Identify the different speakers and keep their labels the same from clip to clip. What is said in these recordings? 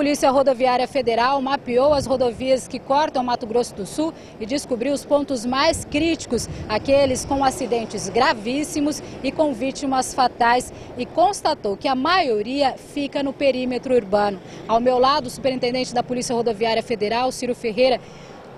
Speaker 1: Polícia Rodoviária Federal mapeou as rodovias que cortam Mato Grosso do Sul e descobriu os pontos mais críticos, aqueles com acidentes gravíssimos e com vítimas fatais, e constatou que a maioria fica no perímetro urbano. Ao meu lado, o superintendente da Polícia Rodoviária Federal, Ciro Ferreira.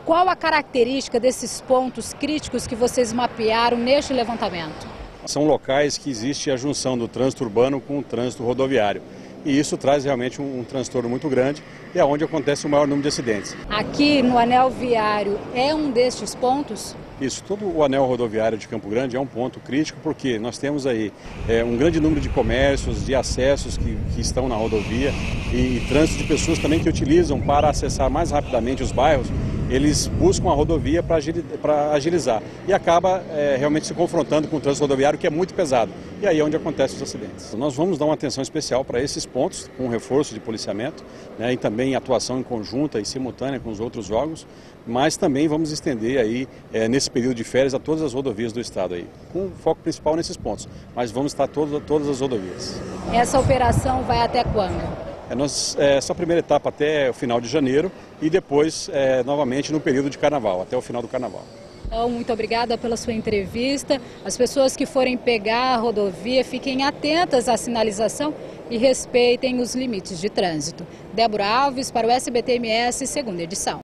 Speaker 1: Qual a característica desses pontos críticos que vocês mapearam neste levantamento?
Speaker 2: São locais que existe a junção do trânsito urbano com o trânsito rodoviário e isso traz realmente um, um transtorno muito grande e é onde acontece o maior número de acidentes.
Speaker 1: Aqui no anel viário é um destes pontos?
Speaker 2: Isso, todo o anel rodoviário de Campo Grande é um ponto crítico porque nós temos aí é, um grande número de comércios, de acessos que, que estão na rodovia e, e trânsito de pessoas também que utilizam para acessar mais rapidamente os bairros eles buscam a rodovia para agilizar e acaba é, realmente se confrontando com o trânsito rodoviário que é muito pesado. E aí é onde acontecem os acidentes. Nós vamos dar uma atenção especial para esses pontos, com reforço de policiamento né, e também atuação em conjunta e simultânea com os outros órgãos, mas também vamos estender aí é, nesse período de férias a todas as rodovias do estado aí, com foco principal nesses pontos. Mas vamos estar todas, todas as rodovias.
Speaker 1: Essa operação vai até quando?
Speaker 2: É, nós, é, essa primeira etapa até o final de janeiro e depois é, novamente no período de carnaval, até o final do carnaval.
Speaker 1: Então, muito obrigada pela sua entrevista. As pessoas que forem pegar a rodovia, fiquem atentas à sinalização e respeitem os limites de trânsito. Débora Alves para o SBTMS, segunda edição.